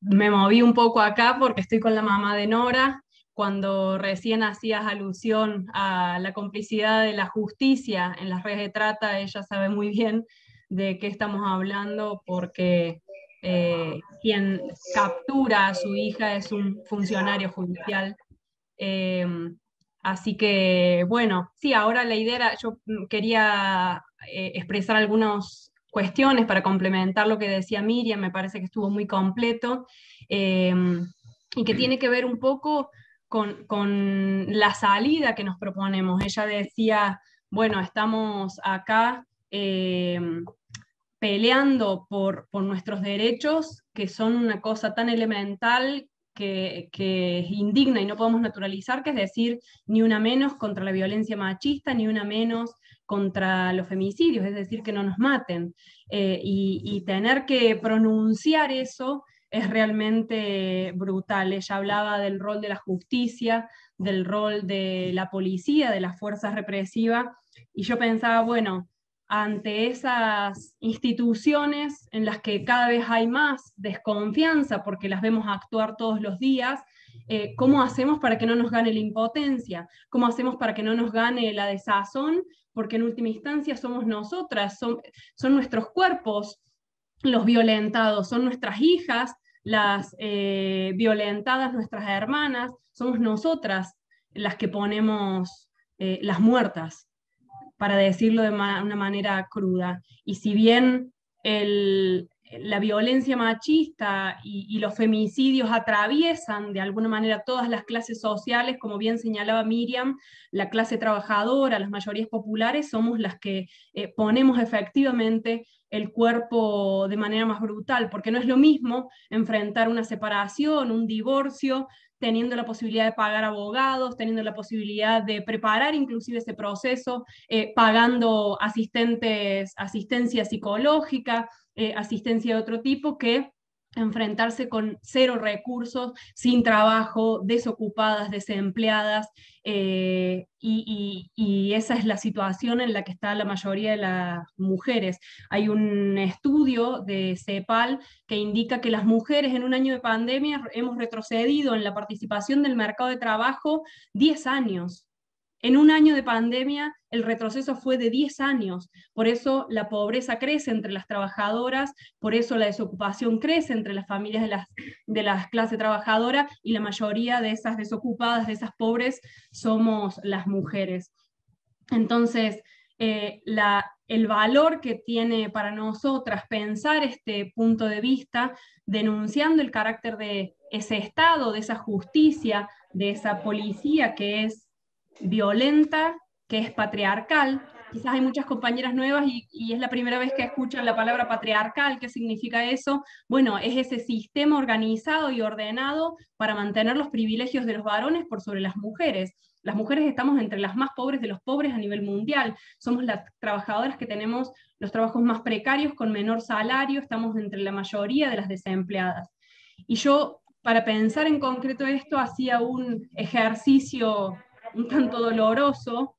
me moví un poco acá porque estoy con la mamá de Nora. Cuando recién hacías alusión a la complicidad de la justicia en las redes de trata, ella sabe muy bien de qué estamos hablando porque eh, quien captura a su hija es un funcionario judicial. Em, así que, bueno, sí, ahora la idea era, yo quería eh, expresar algunas cuestiones para complementar lo que decía Miriam, me parece que estuvo muy completo, em, y que tiene que ver un poco con, con la salida que nos proponemos. Ella decía, bueno, estamos acá em, peleando por, por, nuestros derechos, que son una cosa tan elemental que, es indigna y no podemos naturalizar, que es decir, ni una menos contra la violencia machista, ni una menos contra los femicidios, es decir, que no nos maten. Eh, y, tener que pronunciar eso es realmente brutal. Ella hablaba del rol de la justicia, del rol de la policía, de las fuerzas represivas, y yo pensaba, bueno, ante esas instituciones en las que cada vez hay más desconfianza porque las vemos actuar todos los días, eh, ¿cómo hacemos para que no nos gane la impotencia? ¿Cómo hacemos para que no nos gane la desazón? Porque en última instancia somos nosotras, son, son nuestros cuerpos los violentados, son nuestras hijas las eh, violentadas, nuestras hermanas, somos nosotras las que ponemos eh, las muertas para decirlo de una manera cruda. Y si bien la violencia machista y, los femicidios atraviesan de alguna manera todas las clases sociales, como bien señalaba Miriam, la clase trabajadora, las mayorías populares, somos las que eh, ponemos efectivamente el cuerpo de manera más brutal, porque no es lo mismo enfrentar una separación, un divorcio, teniendo la posibilidad de pagar abogados, teniendo la posibilidad de preparar inclusive ese proceso, eh, pagando asistentes, asistencia psicológica, eh, asistencia de otro tipo, que enfrentarse con cero recursos, sin trabajo, desocupadas, desempleadas, eh, y, esa es la situación en la que está la mayoría de las mujeres. Hay un estudio de CEPAL que indica que las mujeres en un año de pandemia hemos retrocedido en la participación del mercado de trabajo 10 años. En un año de pandemia, el retroceso fue de 10 años. Por eso la pobreza crece entre las trabajadoras, por eso la desocupación crece entre las familias de las, de las clases trabajadoras y la mayoría de esas desocupadas, de esas pobres, somos las mujeres. Entonces, eh, el valor que tiene para nosotras pensar este punto de vista, denunciando el carácter de ese Estado, de esa justicia, de esa policía que es violenta, que es patriarcal. Quizás hay muchas compañeras nuevas y, es la primera vez que escuchan la palabra patriarcal. ¿Qué significa eso? Bueno, es ese sistema organizado y ordenado para mantener los privilegios de los varones por sobre las mujeres. Las mujeres estamos entre las más pobres de los pobres a nivel mundial. Somos las trabajadoras que tenemos los trabajos más precarios con menor salario, estamos entre la mayoría de las desempleadas. Y yo, para pensar en concreto esto, hacía un ejercicio un tanto doloroso,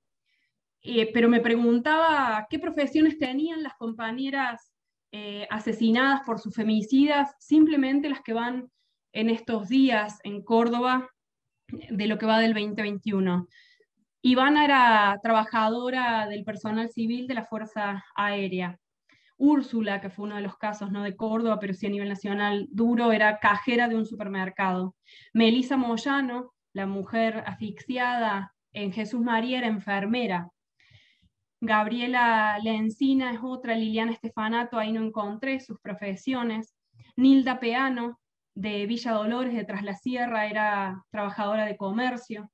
eh, pero me preguntaba qué profesiones tenían las compañeras eh, asesinadas por sus femicidas, simplemente las que van en estos días en Córdoba de lo que va del 2021. Ivana era trabajadora del personal civil de la Fuerza Aérea. Úrsula, que fue uno de los casos no de Córdoba, pero sí a nivel nacional duro, era cajera de un supermercado. Melisa Moyano la mujer asfixiada en Jesús María era enfermera. Gabriela Lencina es otra, Liliana Estefanato, ahí no encontré sus profesiones. Nilda Peano, de Villa Dolores, de Tras la Sierra, era trabajadora de comercio.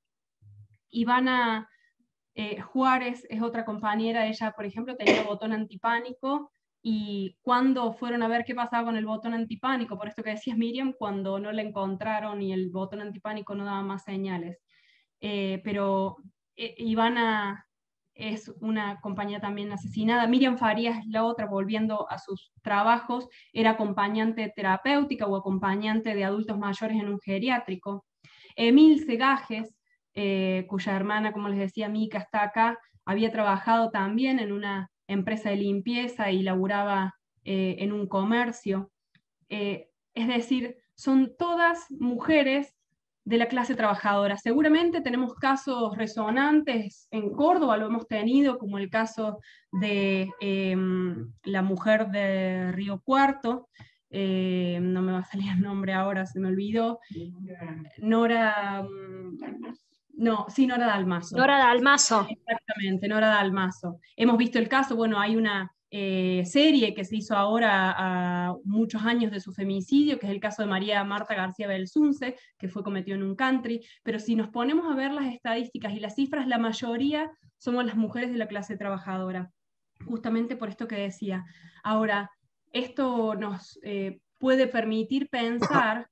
Ivana eh, Juárez es otra compañera, ella, por ejemplo, tenía botón antipánico y cuando fueron a ver qué pasaba con el botón antipánico, por esto que decías Miriam, cuando no le encontraron y el botón antipánico no daba más señales. Eh, pero eh, Ivana es una compañía también asesinada. Miriam Farías es la otra, volviendo a sus trabajos, era acompañante terapéutica o acompañante de adultos mayores en un geriátrico. Emil Segajes, eh, cuya hermana, como les decía, Mica está acá, había trabajado también en una empresa de limpieza y laburaba eh, en un comercio. Eh, es decir, son todas mujeres de la clase trabajadora. Seguramente tenemos casos resonantes en Córdoba, lo hemos tenido, como el caso de em, la mujer de Río Cuarto, eh, no me va a salir el nombre ahora, se me olvidó, Nora, mm, no, sí, Nora Dalmazo. Nora Dalmazo. Exactamente, Nora Dalmazo. Hemos visto el caso, bueno, hay una eh, serie que se hizo ahora a muchos años de su femicidio, que es el caso de María Marta García Belsunce, que fue cometido en un country, pero si nos ponemos a ver las estadísticas y las cifras, la mayoría somos las mujeres de la clase trabajadora, justamente por esto que decía. Ahora, esto nos eh, puede permitir pensar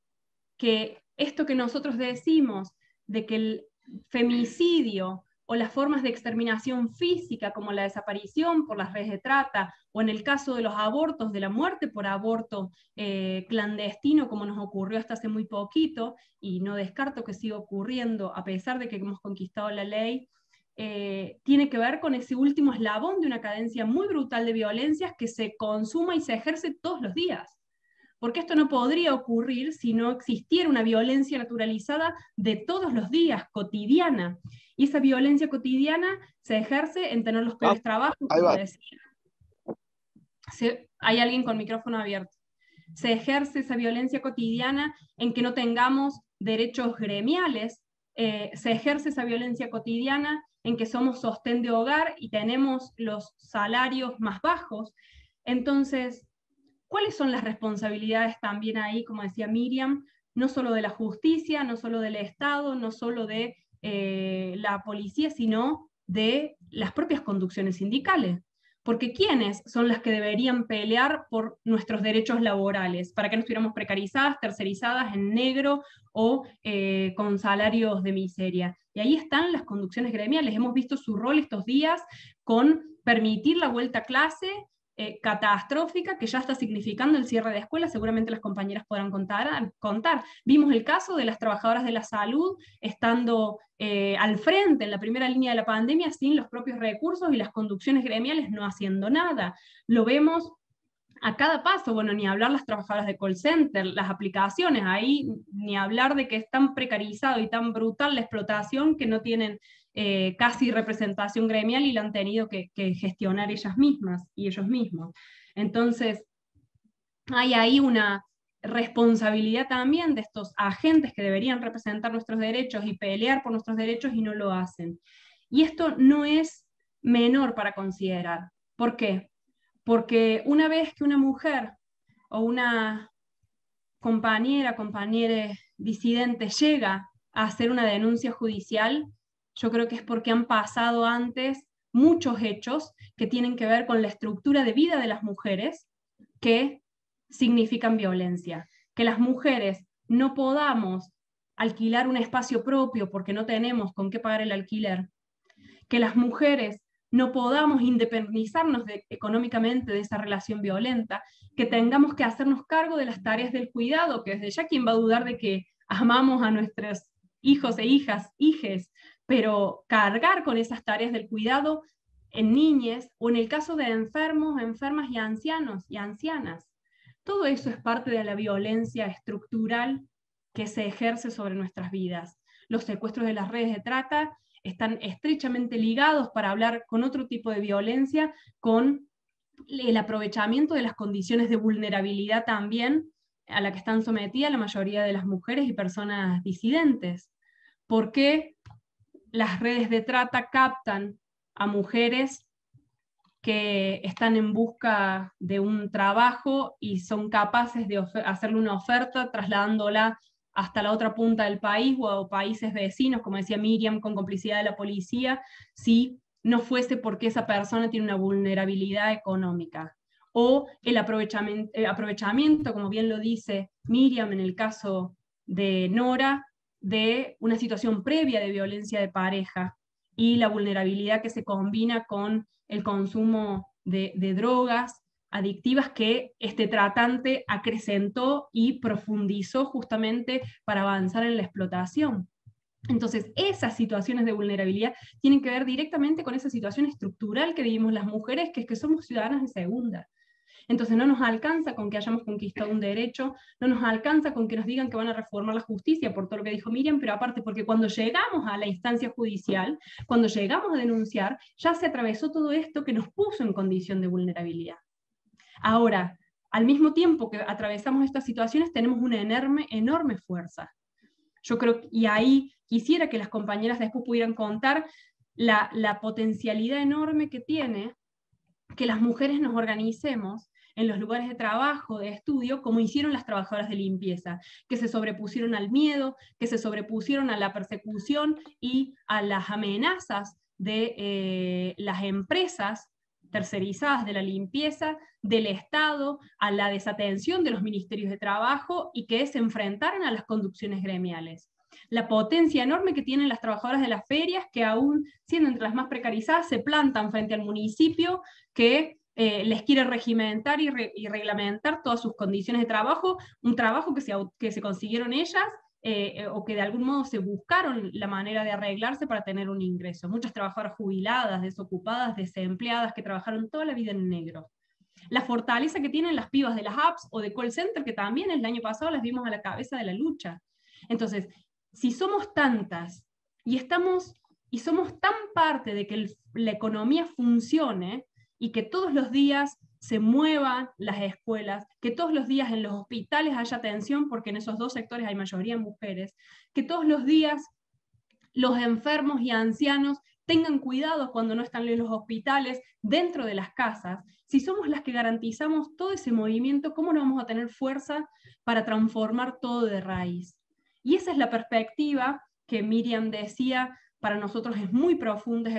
que esto que nosotros decimos de que el femicidio o las formas de exterminación física como la desaparición por las redes de trata, o en el caso de los abortos, de la muerte por aborto eh, clandestino, como nos ocurrió hasta hace muy poquito, y no descarto que siga ocurriendo a pesar de que hemos conquistado la ley, eh, tiene que ver con ese último eslabón de una cadencia muy brutal de violencias que se consuma y se ejerce todos los días porque esto no podría ocurrir si no existiera una violencia naturalizada de todos los días, cotidiana. Y esa violencia cotidiana se ejerce en tener los peores ah, trabajos, como decía. hay alguien con micrófono abierto. Se ejerce esa violencia cotidiana en que no tengamos derechos gremiales, eh, se ejerce esa violencia cotidiana en que somos sostén de hogar y tenemos los salarios más bajos. Entonces, ¿Cuáles son las responsabilidades también ahí, como decía Miriam, no solo de la justicia, no solo del Estado, no solo de eh, la policía, sino de las propias conducciones sindicales? Porque ¿quiénes son las que deberían pelear por nuestros derechos laborales? Para que no estuviéramos precarizadas, tercerizadas, en negro o eh, con salarios de miseria. Y ahí están las conducciones gremiales. Hemos visto su rol estos días con permitir la vuelta a clase eh, catastrófica que ya está significando el cierre de escuelas, seguramente las compañeras podrán contar. Vimos el caso de las trabajadoras de la salud estando eh, al frente en la primera línea de la pandemia sin los propios recursos y las conducciones gremiales no haciendo nada. Lo vemos a cada paso, bueno, ni hablar las trabajadoras de call center, las aplicaciones, ahí ni hablar de que es tan precarizado y tan brutal la explotación que no tienen eh, casi representación gremial y la han tenido que, gestionar ellas mismas y ellos mismos. Entonces, hay ahí una responsabilidad también de estos agentes que deberían representar nuestros derechos y pelear por nuestros derechos y no lo hacen. Y esto no es menor para considerar. ¿Por qué? Porque una vez que una mujer o una compañera, compañera disidente llega a hacer una denuncia judicial, yo creo que es porque han pasado antes muchos hechos que tienen que ver con la estructura de vida de las mujeres que significan violencia. Que las mujeres no podamos alquilar un espacio propio porque no tenemos con qué pagar el alquiler. Que las mujeres no podamos independizarnos económicamente de esa relación violenta, que tengamos que hacernos cargo de las tareas del cuidado, que desde ya quien va a dudar de que amamos a nuestros hijos e hijas, hijes, pero cargar con esas tareas del cuidado en niñas o en el caso de enfermos, enfermas y ancianos y ancianas. Todo eso es parte de la violencia estructural que se ejerce sobre nuestras vidas. Los secuestros de las redes de trata están estrechamente ligados para hablar con otro tipo de violencia, con el aprovechamiento de las condiciones de vulnerabilidad también a la que están sometidas la mayoría de las mujeres y personas disidentes. ¿Por qué las redes de trata captan a mujeres que están en busca de un trabajo y son capaces de hacerle una oferta trasladándola hasta la otra punta del país o a países vecinos, como decía Miriam, con complicidad de la policía, si no fuese porque esa persona tiene una vulnerabilidad económica. O el aprovechamiento, el aprovechamiento, como bien lo dice Miriam en el caso de Nora, de una situación previa de violencia de pareja y la vulnerabilidad que se combina con el consumo de, drogas adictivas que este tratante acrecentó y profundizó justamente para avanzar en la explotación. Entonces, esas situaciones de vulnerabilidad tienen que ver directamente con esa situación estructural que vivimos las mujeres, que es que somos ciudadanas de segunda. Entonces no nos alcanza con que hayamos conquistado un derecho, no nos alcanza con que nos digan que van a reformar la justicia, por todo lo que dijo Miriam, pero aparte porque cuando llegamos a la instancia judicial, cuando llegamos a denunciar, ya se atravesó todo esto que nos puso en condición de vulnerabilidad. Ahora, al mismo tiempo que atravesamos estas situaciones, tenemos una enorme, enorme fuerza. Yo creo, y ahí quisiera que las compañeras después pudieran contar la, la potencialidad enorme que tiene que las mujeres nos organicemos en los lugares de trabajo, de estudio, como hicieron las trabajadoras de limpieza, que se sobrepusieron al miedo, que se sobrepusieron a la persecución y a las amenazas de eh, las empresas tercerizadas de la limpieza, del Estado, a la desatención de los ministerios de trabajo y que se enfrentaron a las conducciones gremiales. La potencia enorme que tienen las trabajadoras de las ferias, que aún siendo entre las más precarizadas, se plantan frente al municipio que eh, les quiere regimentar y, reglamentar todas sus condiciones de trabajo, un trabajo que se, que se consiguieron ellas eh, eh, o que de algún modo se buscaron la manera de arreglarse para tener un ingreso. Muchas trabajadoras jubiladas, desocupadas, desempleadas, que trabajaron toda la vida en negro. La fortaleza que tienen las pibas de las apps o de call center, que también el año pasado las vimos a la cabeza de la lucha. Entonces, si somos tantas y estamos y somos tan parte de que la economía funcione, y que todos los días se muevan las escuelas, que todos los días en los hospitales haya atención, porque en esos dos sectores hay mayoría mujeres, que todos los días los enfermos y ancianos tengan cuidado cuando no están en los hospitales, dentro de las casas. Si somos las que garantizamos todo ese movimiento, ¿cómo no vamos a tener fuerza para transformar todo de raíz? Y esa es la perspectiva que Miriam decía, para nosotros es muy profunda, es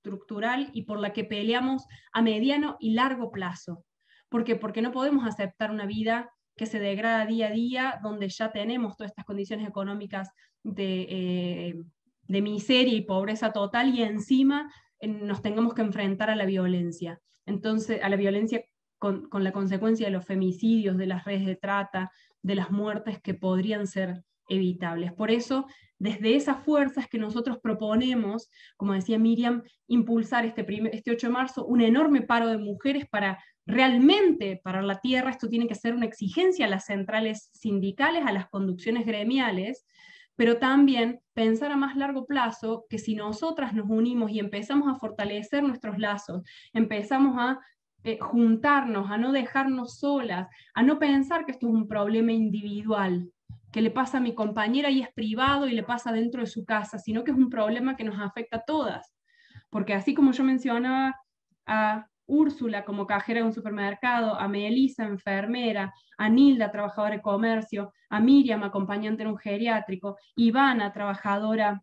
estructural y por la que peleamos a mediano y largo plazo. ¿Por qué? Porque no podemos aceptar una vida que se degrada día a día, donde ya tenemos todas estas condiciones económicas de, eh, de miseria y pobreza total y encima nos tengamos que enfrentar a la violencia. Entonces, a la violencia con, con, la consecuencia de los femicidios, de las redes de trata, de las muertes que podrían ser evitables. Por eso, desde esas fuerzas que nosotros proponemos, como decía Miriam, impulsar este, este 8 de marzo un enorme paro de mujeres para realmente parar la tierra. Esto tiene que ser una exigencia a las centrales sindicales, a las conducciones gremiales, pero también pensar a más largo plazo que si nosotras nos unimos y empezamos a fortalecer nuestros lazos, empezamos a eh, juntarnos, a no dejarnos solas, a no pensar que esto es un problema individual, que le pasa a mi compañera y es privado y le pasa dentro de su casa, sino que es un problema que nos afecta a todas. Porque así como yo mencionaba a Úrsula como cajera de un supermercado, a Melissa, enfermera, a Nilda, trabajadora de comercio, a Miriam, acompañante en un geriátrico, Ivana, trabajadora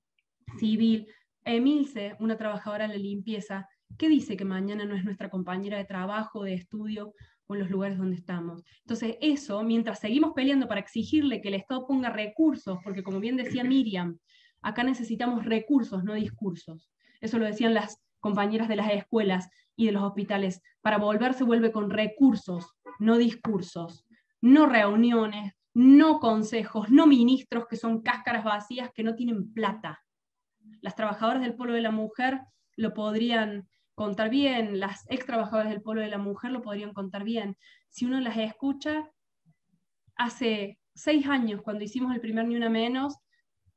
civil, Emilce, una trabajadora de la limpieza, ¿qué dice que mañana no es nuestra compañera de trabajo, de estudio o en los lugares donde estamos. Entonces, eso, mientras seguimos peleando para exigirle que el Estado ponga recursos, porque como bien decía Miriam, acá necesitamos recursos, no discursos. Eso lo decían las compañeras de las escuelas y de los hospitales. Para volver se vuelve con recursos, no discursos, no reuniones, no consejos, no ministros que son cáscaras vacías que no tienen plata. Las trabajadoras del pueblo de la mujer lo podrían contar bien, las ex trabajadoras del pueblo de la mujer lo podrían contar bien. Si uno las escucha, hace seis años, cuando hicimos el primer Ni Una Menos,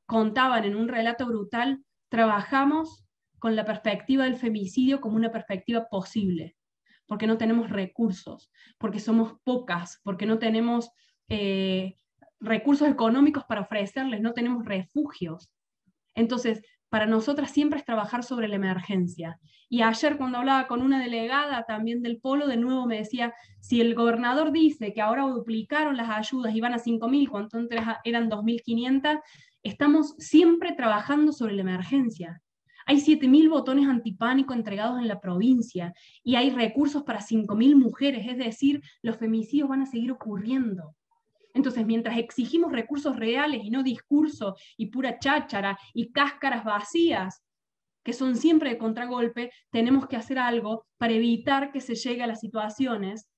contaban en un relato brutal, trabajamos con la perspectiva del femicidio como una perspectiva posible, porque no tenemos recursos, porque somos pocas, porque no tenemos eh, recursos económicos para ofrecerles, no tenemos refugios. Entonces, para nosotras siempre es trabajar sobre la emergencia. Y ayer cuando hablaba con una delegada también del polo, de nuevo me decía, si el gobernador dice que ahora duplicaron las ayudas y van a 5.000, cuando antes eran 2.500, estamos siempre trabajando sobre la emergencia. Hay 7.000 botones antipánico entregados en la provincia y hay recursos para 5.000 mujeres, es decir, los femicidios van a seguir ocurriendo. Entonces, mientras exigimos recursos reales y no discurso y pura cháchara y cáscaras vacías, que son siempre de contragolpe, tenemos que hacer algo para evitar que se llegue a las situaciones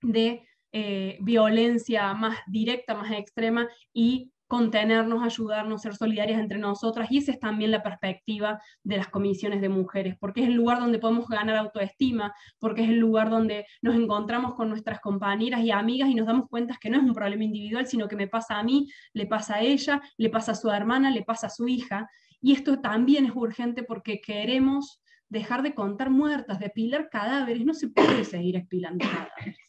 de eh, violencia más directa, más extrema y contenernos, ayudarnos, ser solidarias entre nosotras, y esa es también la perspectiva de las comisiones de mujeres, porque es el lugar donde podemos ganar autoestima, porque es el lugar donde nos encontramos con nuestras compañeras y amigas y nos damos cuenta que no es un problema individual, sino que me pasa a mí, le pasa a ella, le pasa a su hermana, le pasa a su hija, y esto también es urgente porque queremos dejar de contar muertas, de apilar cadáveres, no se puede seguir apilando cadáveres.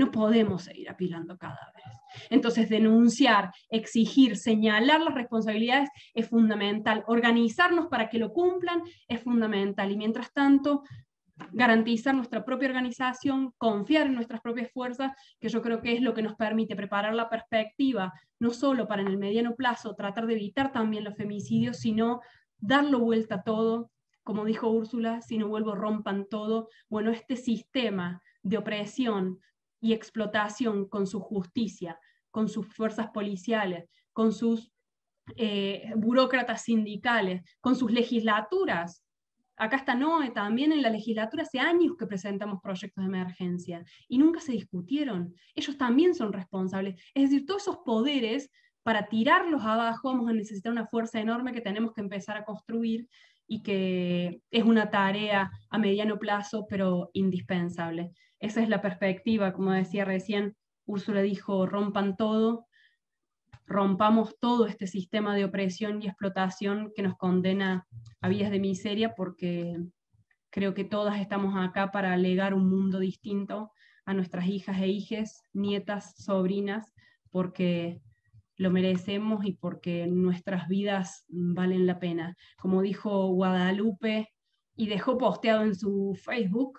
No podemos seguir apilando cadáveres. Entonces, denunciar, exigir, señalar las responsabilidades es fundamental. Organizarnos para que lo cumplan es fundamental. Y mientras tanto, garantizar nuestra propia organización, confiar en nuestras propias fuerzas, que yo creo que es lo que nos permite preparar la perspectiva, no solo para en el mediano plazo tratar de evitar también los femicidios, sino darlo vuelta a todo, como dijo Úrsula, si no vuelvo rompan todo. Bueno, este sistema de opresión, y explotación con su justicia, con sus fuerzas policiales, con sus eh, burócratas sindicales, con sus legislaturas. Acá está Noé, también en la legislatura hace años que presentamos proyectos de emergencia y nunca se discutieron. Ellos también son responsables. Es decir, todos esos poderes, para tirarlos abajo, vamos a necesitar una fuerza enorme que tenemos que empezar a construir y que es una tarea a mediano plazo, pero indispensable. Esa es la perspectiva, como decía recién, Úrsula dijo, rompan todo, rompamos todo este sistema de opresión y explotación que nos condena a vías de miseria, porque creo que todas estamos acá para legar un mundo distinto a nuestras hijas e hijes, nietas, sobrinas, porque lo merecemos y porque nuestras vidas valen la pena. Como dijo Guadalupe y dejó posteado en su Facebook,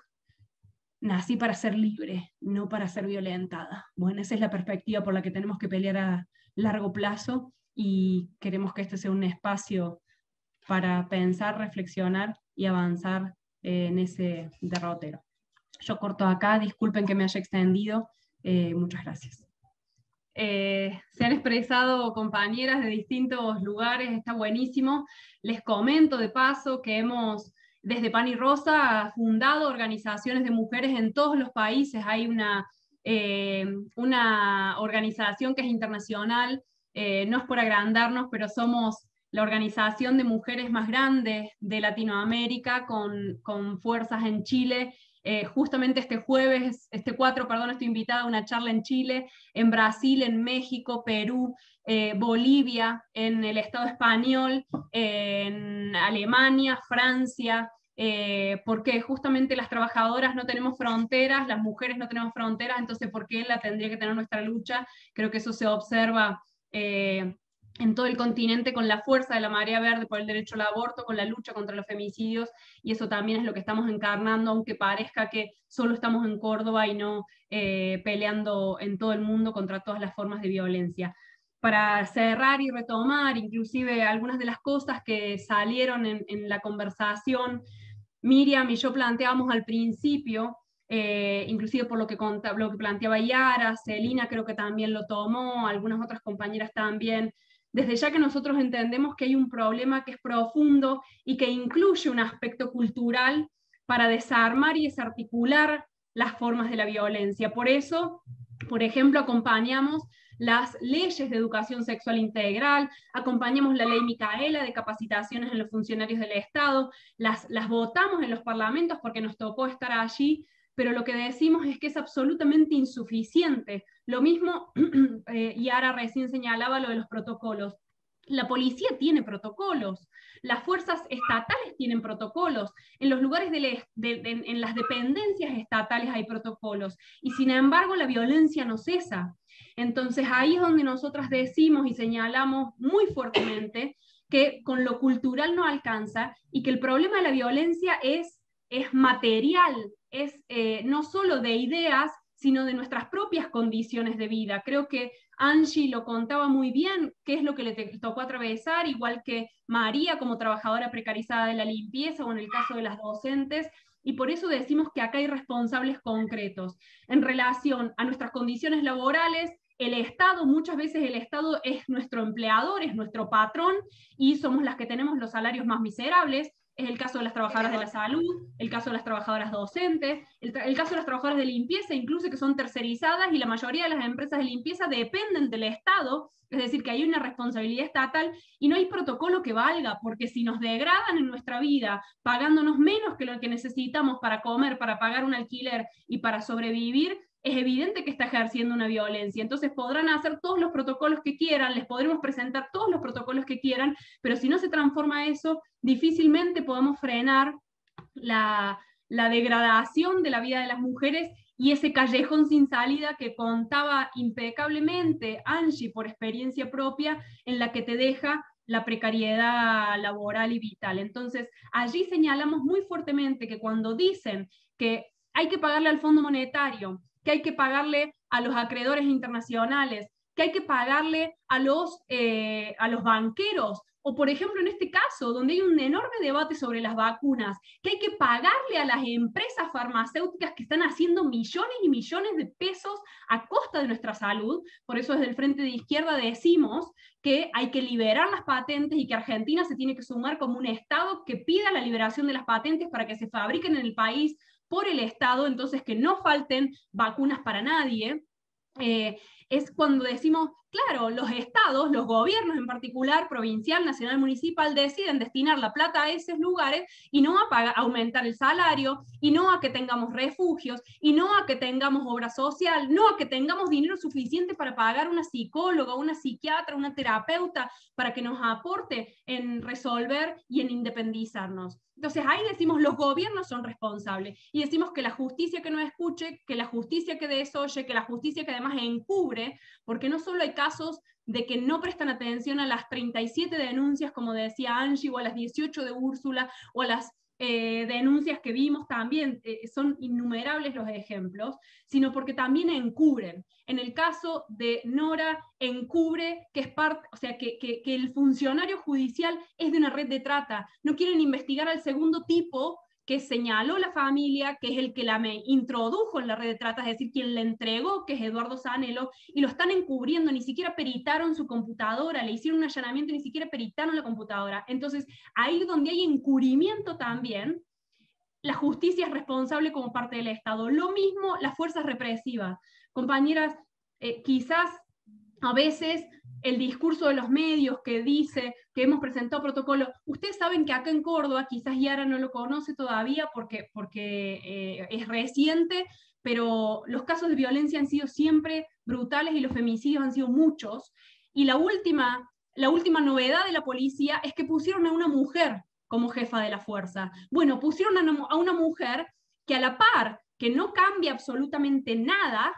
nací para ser libre, no para ser violentada. Bueno, esa es la perspectiva por la que tenemos que pelear a largo plazo y queremos que este sea un espacio para pensar, reflexionar y avanzar en ese derrotero. Yo corto acá, disculpen que me haya extendido, eh, muchas gracias. Eh, se han expresado compañeras de distintos lugares, está buenísimo. Les comento de paso que hemos desde Pan y Rosa fundado organizaciones de mujeres en todos los países. Hay una, eh, una organización que es internacional, eh, no es por agrandarnos, pero somos la organización de mujeres más grande de Latinoamérica con, con fuerzas en Chile. Eh, justamente este jueves, este 4, perdón, estoy invitada a una charla en Chile, en Brasil, en México, Perú, Bolivia, en el Estado español, en Alemania, Francia, eh, porque justamente las trabajadoras no tenemos fronteras, las mujeres no tenemos fronteras, entonces ¿por qué la tendría que tener nuestra lucha? Creo que eso se observa eh, en todo el continente con la fuerza de la marea verde por el derecho al aborto, con la lucha contra los femicidios, y eso también es lo que estamos encarnando, aunque parezca que solo estamos en Córdoba y no eh, peleando en todo el mundo contra todas las formas de violencia. Para cerrar y retomar inclusive algunas de las cosas que salieron en, la conversación, Miriam y yo planteamos al principio, eh, inclusive por lo que, lo que planteaba Yara, Celina creo que también lo tomó, algunas otras compañeras también, desde ya que nosotros entendemos que hay un problema que es profundo y que incluye un aspecto cultural para desarmar y desarticular las formas de la violencia. Por eso, por ejemplo, acompañamos las leyes de educación sexual integral, acompañamos la ley Micaela de capacitaciones en los funcionarios del Estado, las, las votamos en los parlamentos porque nos tocó estar allí, pero lo que decimos es que es absolutamente insuficiente. Lo mismo, eh, y ahora recién señalaba lo de los protocolos. La policía tiene protocolos, las fuerzas estatales tienen protocolos, en los lugares de, en las dependencias estatales hay protocolos, y sin embargo la violencia no cesa. Entonces ahí es donde nosotras decimos y señalamos muy fuertemente que con lo cultural no alcanza y que el problema de la violencia es, es material, es eh, no solo de ideas, sino de nuestras propias condiciones de vida. Creo que Angie lo contaba muy bien, qué es lo que le tocó atravesar, igual que María como trabajadora precarizada de la limpieza o en el caso de las docentes, y por eso decimos que acá hay responsables concretos en relación a nuestras condiciones laborales, el Estado, muchas veces el Estado es nuestro empleador, es nuestro patrón y somos las que tenemos los salarios más miserables. Es el caso de las trabajadoras de la salud, el caso de las trabajadoras docentes, el, caso de las trabajadoras de limpieza, incluso que son tercerizadas y la mayoría de las empresas de limpieza dependen del Estado, es decir, que hay una responsabilidad estatal y no hay protocolo que valga, porque si nos degradan en nuestra vida, pagándonos menos que lo que necesitamos para comer, para pagar un alquiler y para sobrevivir, es evidente que está ejerciendo una violencia. Entonces podrán hacer todos los protocolos que quieran, les podremos presentar todos los protocolos que quieran, pero si no se transforma eso, difícilmente podemos frenar la, degradación de la vida de las mujeres y ese callejón sin salida que contaba impecablemente Angie por experiencia propia, en la que te deja la precariedad laboral y vital. Entonces, allí señalamos muy fuertemente que cuando dicen que hay que pagarle al Fondo Monetario, que hay que pagarle a los acreedores internacionales, que hay que pagarle a los, eh, a los banqueros, o por ejemplo en este caso, donde hay un enorme debate sobre las vacunas, que hay que pagarle a las empresas farmacéuticas que están haciendo millones y millones de pesos a costa de nuestra salud. Por eso desde el Frente de Izquierda decimos que hay que liberar las patentes y que Argentina se tiene que sumar como un Estado que pida la liberación de las patentes para que se fabriquen en el país por el Estado, entonces que no falten vacunas para nadie. Eh, es cuando decimos, claro, los estados, los gobiernos en particular, provincial, nacional, municipal, deciden destinar la plata a esos lugares y no a aumentar el salario, y no a que tengamos refugios, y no a que tengamos obra social, no a que tengamos dinero suficiente para pagar una psicóloga, una psiquiatra, una terapeuta, para que nos aporte en resolver y en independizarnos. Entonces ahí decimos los gobiernos son responsables y decimos que la justicia que no escuche, que la justicia que desoye, que la justicia que además encubre, porque no solo hay casos de que no prestan atención a las 37 denuncias, como decía Angie, o a las 18 de Úrsula, o a las eh, denuncias que vimos también, eh, son innumerables los ejemplos, sino porque también encubren. En el caso de Nora, encubre que es parte, o sea, que, el funcionario judicial es de una red de trata. No quieren investigar al segundo tipo que señaló la familia, que es el que la me introdujo en la red de trata, es decir, quien le entregó, que es Eduardo Sanelo, y lo están encubriendo, ni siquiera peritaron su computadora, le hicieron un allanamiento ni siquiera peritaron la computadora. Entonces, ahí donde hay encubrimiento también, la justicia es responsable como parte del Estado. Lo mismo las fuerzas represivas. Compañeras, eh, quizás a veces el discurso de los medios que dice que hemos presentado protocolos. Ustedes saben que acá en Córdoba, quizás Yara no lo conoce todavía porque, porque eh, es reciente, pero los casos de violencia han sido siempre brutales y los femicidios han sido muchos. Y la última, la última novedad de la policía es que pusieron a una mujer como jefa de la fuerza. Bueno, pusieron a una mujer que a la par que no cambia absolutamente nada,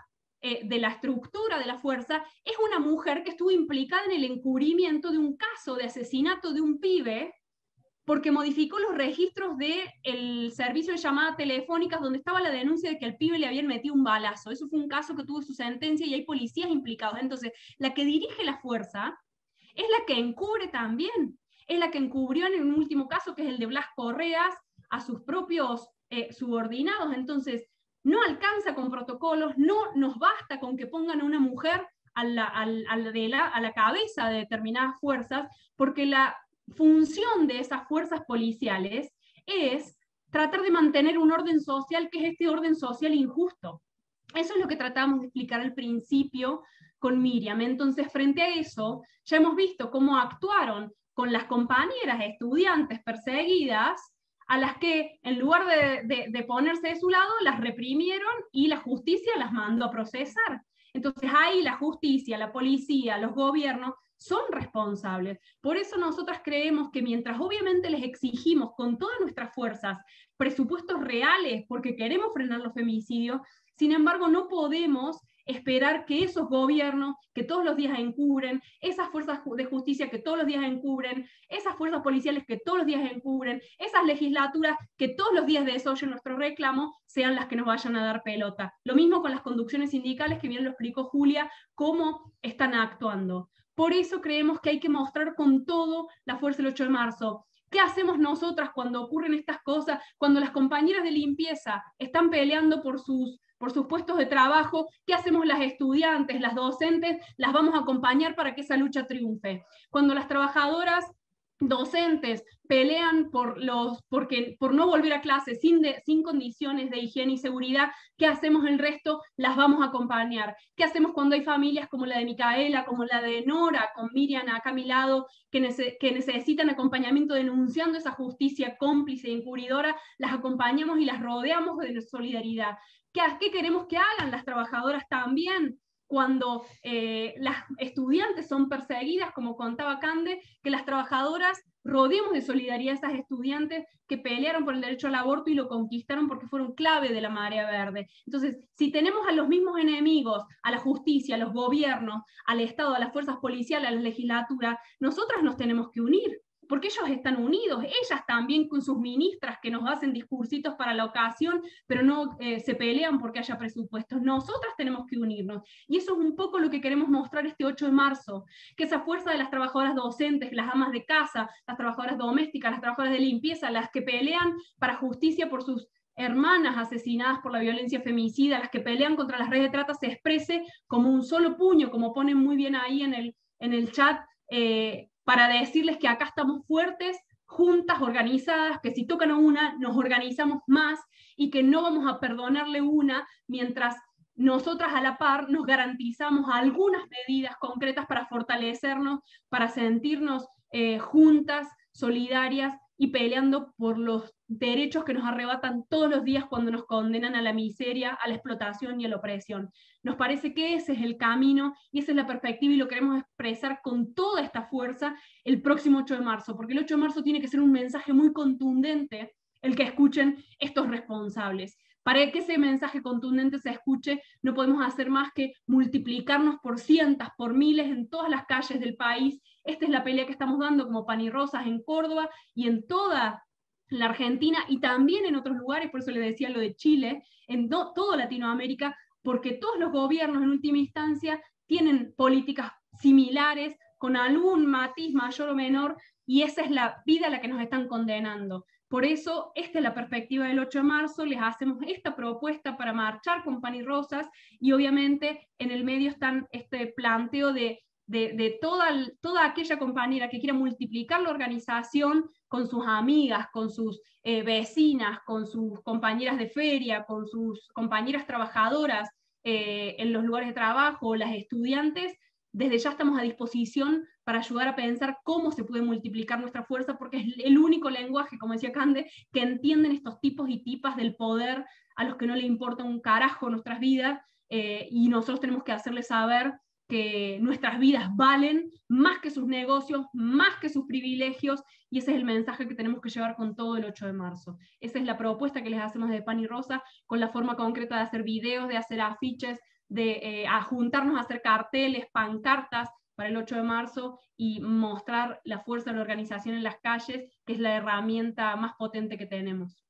eh, de la estructura de la fuerza, es una mujer que estuvo implicada en el encubrimiento de un caso de asesinato de un pibe porque modificó los registros del servicio de llamadas telefónicas donde estaba la denuncia de que al pibe le habían metido un balazo. Eso fue un caso que tuvo su sentencia y hay policías implicados. Entonces, la que dirige la fuerza es la que encubre también. Es la que encubrió en un último caso, que es el de Blas Correas, a sus propios eh, subordinados. Entonces, no alcanza con protocolos, no nos basta con que pongan a una mujer a la, cabeza de determinadas fuerzas, porque la función de esas fuerzas policiales es tratar de mantener un orden social que es este orden social injusto. Eso es lo que tratamos de explicar al principio con Miriam. Entonces, frente a eso, ya hemos visto cómo actuaron con las compañeras estudiantes perseguidas a las que en lugar de, ponerse de su lado, las reprimieron y la justicia las mandó a procesar. Entonces ahí la justicia, la policía, los gobiernos son responsables. Por eso nosotras creemos que mientras obviamente les exigimos con todas nuestras fuerzas presupuestos reales porque queremos frenar los femicidios, sin embargo no podemos esperar que esos gobiernos que todos los días encubren, esas fuerzas de justicia que todos los días encubren, esas fuerzas policiales que todos los días encubren, esas legislaturas que todos los días desoyen nuestro reclamo, sean las que nos vayan a dar pelota. Lo mismo con las conducciones sindicales, que bien lo explicó Julia, cómo están actuando. Por eso creemos que hay que mostrar con todo la fuerza del 8 de marzo. ¿Qué hacemos nosotras cuando ocurren estas cosas? Cuando las compañeras de limpieza están peleando por sus por sus puestos de trabajo, qué hacemos las estudiantes, las docentes, las vamos a acompañar para que esa lucha triunfe. Cuando las trabajadoras docentes pelean por, los, porque, por no volver a clase sin, sin condiciones de higiene y seguridad, ¿qué hacemos el resto? Las vamos a acompañar. ¿Qué hacemos cuando hay familias como la de Micaela, como la de Nora, con Miriam acá a mi lado, que, que necesitan acompañamiento denunciando esa justicia cómplice e encubridora? Las acompañamos y las rodeamos de solidaridad. ¿Qué, ¿Qué queremos que hagan las trabajadoras también? cuando eh, las estudiantes son perseguidas, como contaba Cande, que las trabajadoras rodeemos de solidaridad a esas estudiantes que pelearon por el derecho al aborto y lo conquistaron porque fueron clave de la marea verde. Entonces, si tenemos a los mismos enemigos, a la justicia, a los gobiernos, al Estado, a las fuerzas policiales, a la legislatura, nosotras nos tenemos que unir porque ellos están unidos, ellas también con sus ministras que nos hacen discursitos para la ocasión, pero no eh, se pelean porque haya presupuestos. Nosotras tenemos que unirnos. Y eso es un poco lo que queremos mostrar este 8 de marzo, que esa fuerza de las trabajadoras docentes, las amas de casa, las trabajadoras domésticas, las trabajadoras de limpieza, las que pelean para justicia por sus hermanas asesinadas por la violencia femicida, las que pelean contra las redes de trata, se exprese como un solo puño, como ponen muy bien ahí en el, en el chat, eh, para decirles que acá estamos fuertes, juntas, organizadas, que si tocan a una, nos organizamos más y que no vamos a perdonarle una mientras nosotras a la par nos garantizamos algunas medidas concretas para fortalecernos, para sentirnos eh, juntas, solidarias y peleando por los derechos que nos arrebatan todos los días cuando nos condenan a la miseria, a la explotación y a la opresión. Nos parece que ese es el camino y esa es la perspectiva y lo queremos expresar con toda esta fuerza el próximo 8 de marzo, porque el 8 de marzo tiene que ser un mensaje muy contundente el que escuchen estos responsables. Para que ese mensaje contundente se escuche, no podemos hacer más que multiplicarnos por cientos, por miles en todas las calles del país. Esta es la pelea que estamos dando como pan y rosas en Córdoba y en toda la Argentina y también en otros lugares, por eso le decía lo de Chile, en toda Latinoamérica, porque todos los gobiernos en última instancia tienen políticas similares, con algún matiz mayor o menor, y esa es la vida a la que nos están condenando. Por eso, esta es la perspectiva del 8 de marzo, les hacemos esta propuesta para marchar con pan y rosas, y obviamente en el medio están este planteo de de, toda, toda aquella compañera que quiera multiplicar la organización con sus amigas, con sus eh, vecinas, con sus compañeras de feria, con sus compañeras trabajadoras eh, en los lugares de trabajo, las estudiantes, desde ya estamos a disposición para ayudar a pensar cómo se puede multiplicar nuestra fuerza, porque es el único lenguaje, como decía Cande, que entienden estos tipos y tipas del poder a los que no le importa un carajo nuestras vidas, eh, y nosotros tenemos que hacerles saber que nuestras vidas valen más que sus negocios, más que sus privilegios, y ese es el mensaje que tenemos que llevar con todo el 8 de marzo. Esa es la propuesta que les hacemos de Pan y Rosa, con la forma concreta de hacer videos, de hacer afiches, de eh, juntarnos a hacer carteles, pancartas para el 8 de marzo y mostrar la fuerza de la organización en las calles, que es la herramienta más potente que tenemos.